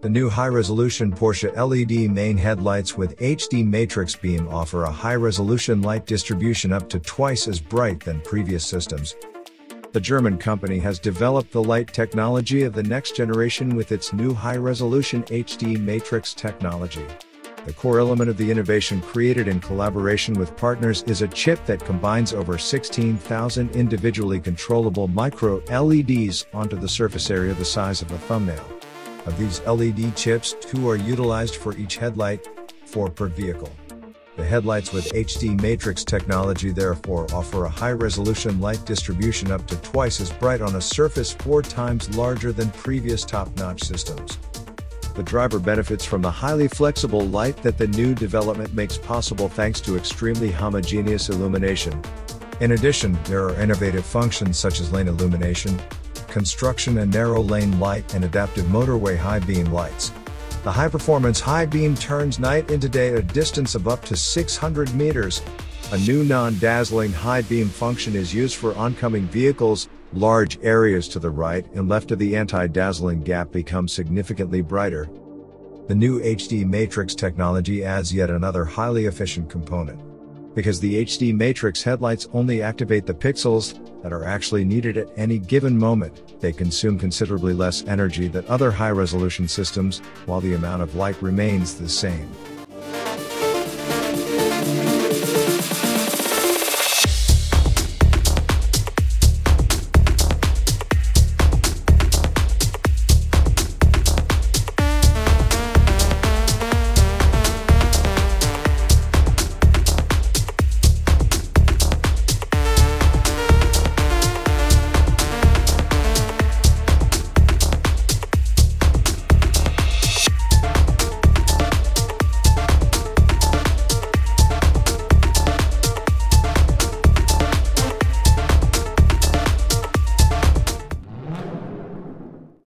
The new high-resolution Porsche LED main headlights with HD matrix beam offer a high-resolution light distribution up to twice as bright than previous systems. The German company has developed the light technology of the next generation with its new high-resolution HD matrix technology. The core element of the innovation created in collaboration with partners is a chip that combines over 16,000 individually controllable micro LEDs onto the surface area the size of a thumbnail. Of these LED chips, two are utilized for each headlight, four per vehicle. The headlights with HD matrix technology therefore offer a high-resolution light distribution up to twice as bright on a surface four times larger than previous top-notch systems. The driver benefits from the highly flexible light that the new development makes possible thanks to extremely homogeneous illumination. In addition, there are innovative functions such as lane illumination, construction and narrow lane light and adaptive motorway high beam lights. The high performance high beam turns night into day at a distance of up to 600 meters. A new non dazzling high beam function is used for oncoming vehicles, large areas to the right and left of the anti dazzling gap become significantly brighter. The new HD matrix technology adds yet another highly efficient component. Because the HD matrix headlights only activate the pixels that are actually needed at any given moment, they consume considerably less energy than other high resolution systems, while the amount of light remains the same.